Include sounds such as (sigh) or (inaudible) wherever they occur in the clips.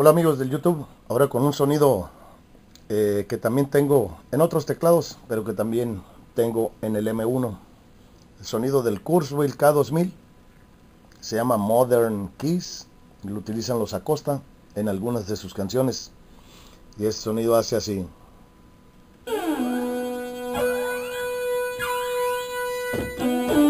Hola amigos del YouTube, ahora con un sonido eh, que también tengo en otros teclados, pero que también tengo en el M1. El sonido del Kurzweil K2000 se llama Modern Keys, lo utilizan los Acosta en algunas de sus canciones. Y este sonido hace así. (laughs)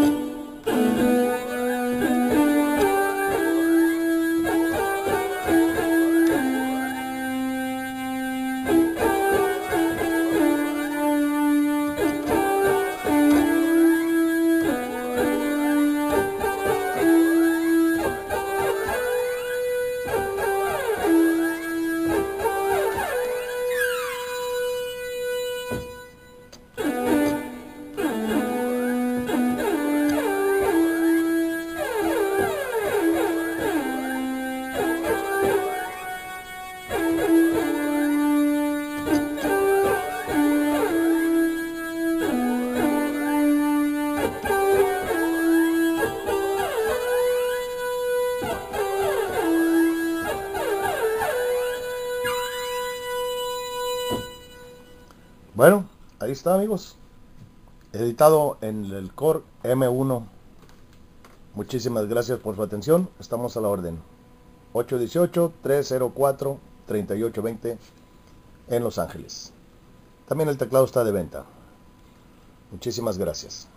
Bueno, ahí está amigos. Editado en el Core M1. Muchísimas gracias por su atención. Estamos a la orden. 818-304-3820 en Los Ángeles. También el teclado está de venta. Muchísimas gracias.